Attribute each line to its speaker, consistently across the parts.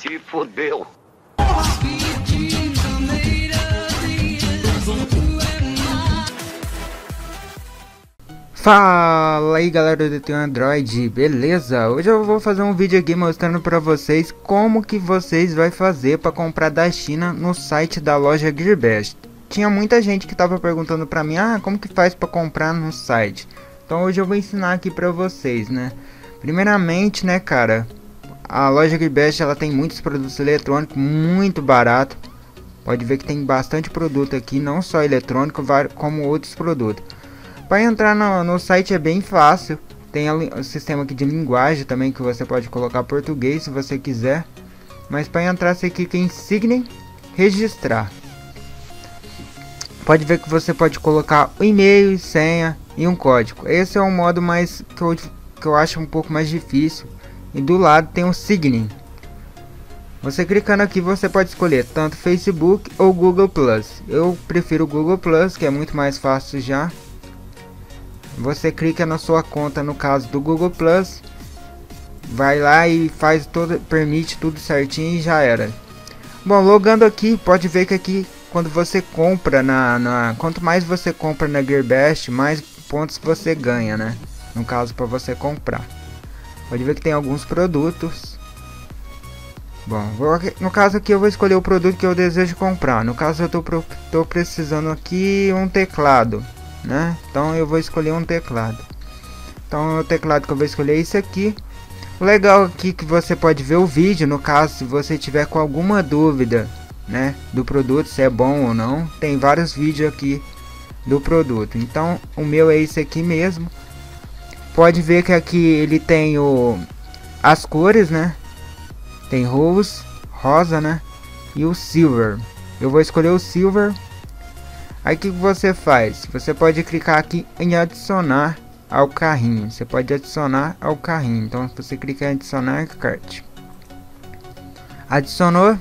Speaker 1: Se fodeu.
Speaker 2: Fala aí galera do teu Android, beleza? Hoje eu vou fazer um vídeo aqui mostrando pra vocês como que vocês vai fazer para comprar da China no site da loja Gearbest. Tinha muita gente que tava perguntando pra mim, ah, como que faz para comprar no site? Então hoje eu vou ensinar aqui pra vocês, né? Primeiramente, né, cara, a loja Gearbest ela tem muitos produtos eletrônicos muito barato. Pode ver que tem bastante produto aqui, não só eletrônico, como outros produtos. Para entrar no, no, site é bem fácil. Tem o sistema aqui de linguagem também que você pode colocar português se você quiser. Mas para entrar você clica em Sign, registrar. Pode ver que você pode colocar o e-mail, senha e um código. Esse é o modo mais que eu, que eu acho um pouco mais difícil. E do lado tem o Sign. Você clicando aqui você pode escolher tanto Facebook ou Google Plus. Eu prefiro o Google Plus que é muito mais fácil já. Você clica na sua conta, no caso do Google Plus, vai lá e faz todo, permite tudo certinho e já era. Bom, logando aqui, pode ver que aqui quando você compra na, na quanto mais você compra na Gearbest, mais pontos você ganha, né? No caso para você comprar. Pode ver que tem alguns produtos. Bom, vou, no caso aqui eu vou escolher o produto que eu desejo comprar. No caso eu tô, tô precisando aqui um teclado né? Então eu vou escolher um teclado. Então o teclado que eu vou escolher é esse aqui. O legal aqui é que você pode ver o vídeo, no caso, se você tiver com alguma dúvida, né, do produto, se é bom ou não, tem vários vídeos aqui do produto. Então, o meu é esse aqui mesmo. Pode ver que aqui ele tem o as cores, né? Tem rose, rosa, né? E o silver. Eu vou escolher o silver Aí o que você faz? Você pode clicar aqui em adicionar ao carrinho. Você pode adicionar ao carrinho. Então você clica em adicionar cart. Adicionou.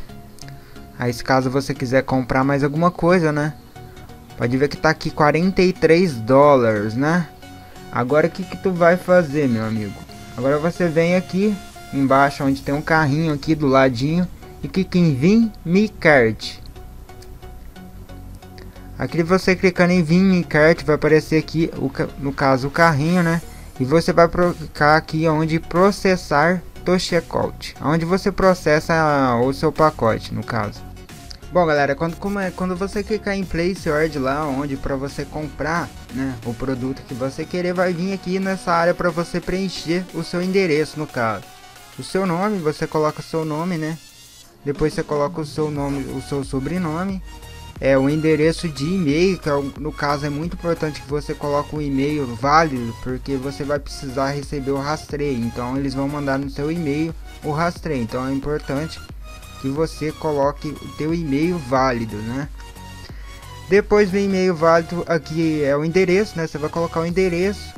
Speaker 2: Aí se caso você quiser comprar mais alguma coisa, né? Pode ver que tá aqui 43 dólares, né? Agora o que que tu vai fazer, meu amigo? Agora você vem aqui embaixo onde tem um carrinho aqui do ladinho e clica em Vim Me Cart. Aqui você clicando em Vim em Cart vai aparecer aqui, o, no caso o carrinho, né? E você vai clicar aqui onde processar to checkout, onde você processa o seu pacote, no caso. Bom, galera, quando, é, quando você clicar em Place Order lá, onde para você comprar, né, o produto que você querer, vai vir aqui nessa área para você preencher o seu endereço, no caso. O seu nome, você coloca o seu nome, né? Depois você coloca o seu nome, o seu sobrenome é o endereço de e-mail, que é, no caso é muito importante que você coloque um e-mail válido, porque você vai precisar receber o rastreio. Então eles vão mandar no seu e-mail o rastreio. Então é importante que você coloque o teu e-mail válido, né? Depois do e-mail válido aqui é o endereço, né? Você vai colocar o endereço.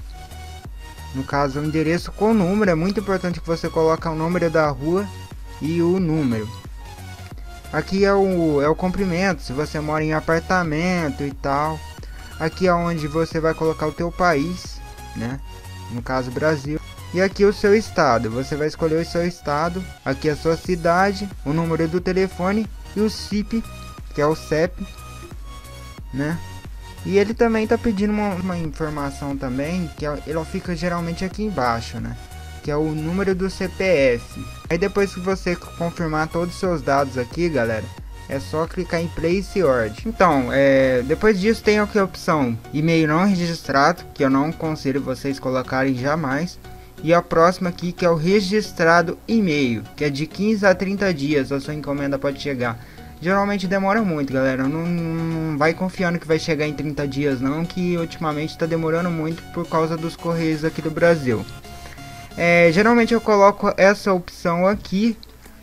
Speaker 2: No caso, o endereço com número. É muito importante que você coloque o número da rua e o número. Aqui é o, é o comprimento, se você mora em apartamento e tal. Aqui é onde você vai colocar o teu país, né? No caso Brasil. E aqui o seu estado, você vai escolher o seu estado. Aqui a sua cidade, o número do telefone e o CIP, que é o CEP, né? E ele também está pedindo uma, uma, informação também, que é, ele fica geralmente aqui embaixo, né? que é o número do CPF. Aí depois que você confirmar todos os seus dados aqui, galera, é só clicar em Place Order. Então, é, depois disso tem aqui a opção e-mail não registrado, que eu não aconselho vocês colocarem jamais. E a próxima aqui que é o registrado e-mail, que é de 15 a 30 dias a sua encomenda pode chegar. Geralmente demora muito, galera. Não, não vai confiando que vai chegar em 30 dias não, que ultimamente está demorando muito por causa dos correios aqui do Brasil. É, geralmente eu coloco essa opção aqui,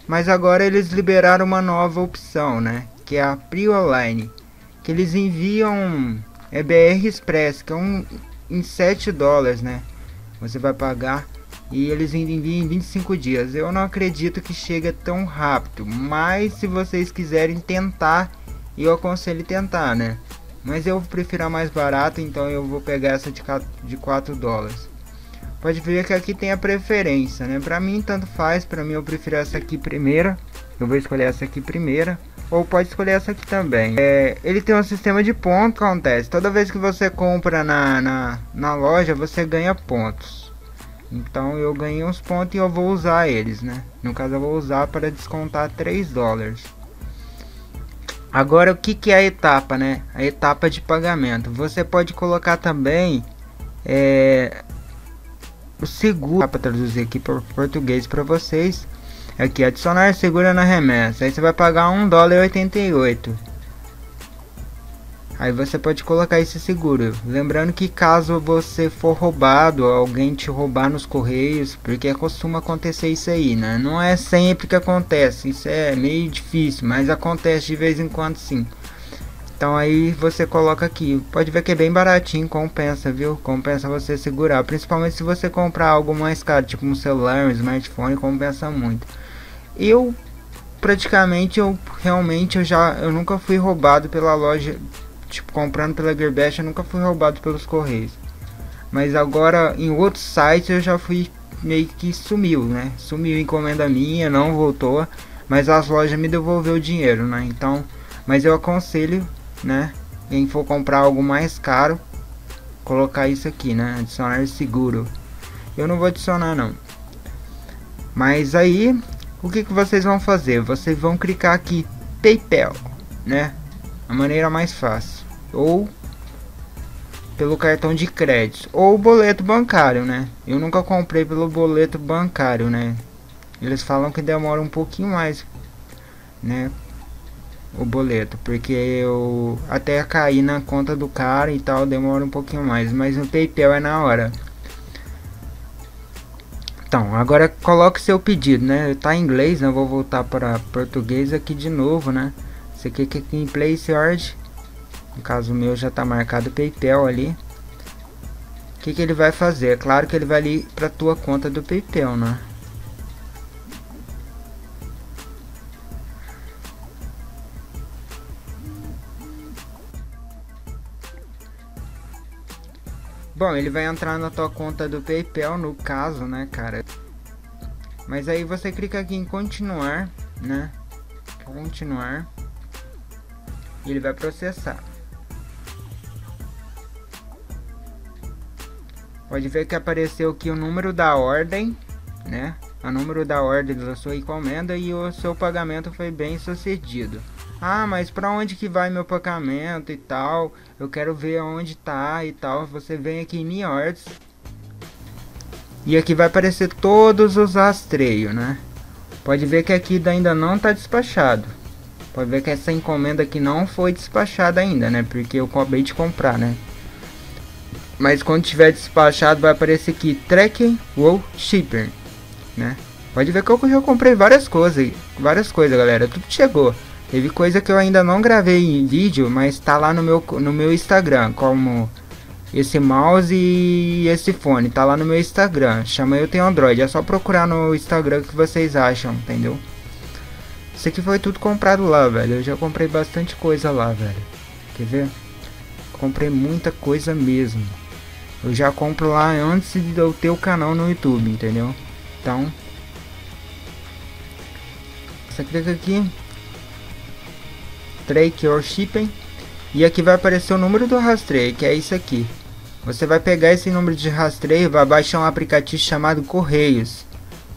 Speaker 2: mas agora eles liberaram uma nova opção, né? Que é a Pre-Online, que eles enviam é BR Express, que é um em 7 dólares, né? Você vai pagar e eles enviam em 25 dias. Eu não acredito que chega tão rápido, mas se vocês quiserem tentar, eu aconselho tentar, né? Mas eu prefiro a mais barato, então eu vou pegar essa de 4 dólares. Pode ver que aqui tem a preferência, né? Pra mim tanto faz, pra mim eu prefiro essa aqui primeira. Eu vou escolher essa aqui primeira. Ou pode escolher essa aqui também. É, ele tem um sistema de pontos acontece. Toda vez que você compra na, na, na loja, você ganha pontos. Então eu ganhei uns pontos e eu vou usar eles, né? No caso eu vou usar para descontar 3 dólares. Agora o que, que é a etapa, né? A etapa de pagamento. Você pode colocar também é, o seguro para traduzir aqui para português para vocês. Aqui adicionar seguro na remessa. Aí você vai pagar 1 dólar e 88. Aí você pode colocar esse seguro. Lembrando que caso você for roubado, alguém te roubar nos correios, porque costuma acontecer isso aí, né? Não é sempre que acontece, isso é meio difícil, mas acontece de vez em quando sim. Então aí você coloca aqui. Pode ver que é bem baratinho, compensa, viu? Compensa você segurar, principalmente se você comprar algo mais caro, tipo um celular, um smartphone, compensa muito. Eu praticamente eu realmente eu já eu nunca fui roubado pela loja tipo, comprando pela Gearbest eu nunca fui roubado pelos correios. Mas agora em outros sites eu já fui meio que sumiu, né? Sumiu encomenda minha, não voltou, mas as lojas me devolveu o dinheiro, né? Então, mas eu aconselho, né, quem for comprar algo mais caro, colocar isso aqui, né? Adicionar seguro. Eu não vou adicionar não. Mas aí, o que que vocês vão fazer? Vocês vão clicar aqui PayPal, né? A maneira mais fácil ou pelo cartão de crédito ou boleto bancário, né? Eu nunca comprei pelo boleto bancário, né? Eles falam que demora um pouquinho mais, né? O boleto, porque eu até cair na conta do cara e tal demora um pouquinho mais, mas no PayPal é na hora. Então, agora coloque seu pedido, né? Tá em inglês, né? eu vou voltar para português aqui de novo, né? Você quer que em Place Order no caso meu já está marcado PayPal ali. O que, que ele vai fazer? É claro que ele vai ali para tua conta do PayPal, né? Bom, ele vai entrar na tua conta do PayPal, no caso, né, cara? Mas aí você clica aqui em continuar, né? Continuar. E ele vai processar. Pode ver que apareceu aqui o número da ordem, né? O número da ordem da sua encomenda e o seu pagamento foi bem sucedido. Ah, mas para onde que vai meu pagamento e tal? Eu quero ver onde tá e tal. Você vem aqui em Orders. E aqui vai aparecer todos os rastreios, né? Pode ver que aqui ainda não está despachado. Pode ver que essa encomenda aqui não foi despachada ainda, né? Porque eu acabei de comprar, né? Mas quando tiver despachado vai aparecer aqui Tracking ou Shipper, né? Pode ver que eu já comprei várias coisas, várias coisas, galera. Tudo chegou. Teve coisa que eu ainda não gravei em vídeo, mas tá lá no meu no meu Instagram, como esse mouse e esse fone, tá lá no meu Instagram. Chama eu tenho Android, é só procurar no Instagram que vocês acham, entendeu? Isso aqui foi tudo comprado lá, velho. Eu já comprei bastante coisa lá, velho. Quer ver? Comprei muita coisa mesmo. Eu já compro lá antes de eu ter o canal no YouTube, entendeu? Então, você clica aqui, Track or Shipping, e aqui vai aparecer o número do rastreio, que é isso aqui. Você vai pegar esse número de rastreio e vai baixar um aplicativo chamado Correios,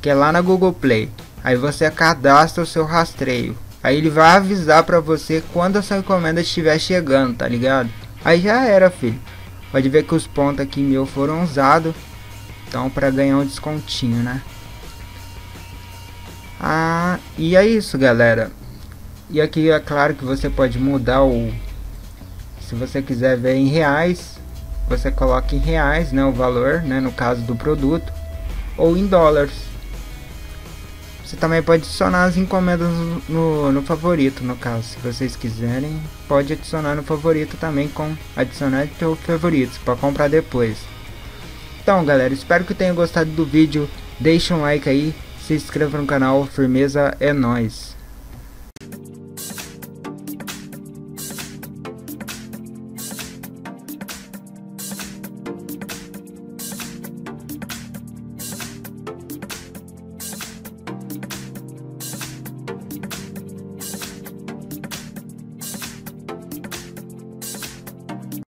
Speaker 2: que é lá na Google Play. Aí você cadastra o seu rastreio. Aí ele vai avisar para você quando a sua encomenda estiver chegando, tá ligado? Aí já era, filho. Pode ver que os pontos aqui meu foram usados. Então para ganhar um descontinho, né? Ah, e é isso, galera. E aqui é claro que você pode mudar o se você quiser ver em reais, você coloca em reais, né, o valor, né, no caso do produto, ou em dólares. Você também pode adicionar as encomendas no, no favorito, no caso. Se vocês quiserem, pode adicionar no favorito também com adicionar teu favoritos para comprar depois. Então, galera, espero que tenham gostado do vídeo. Deixe um like aí, se inscreva no canal. Firmeza é nós.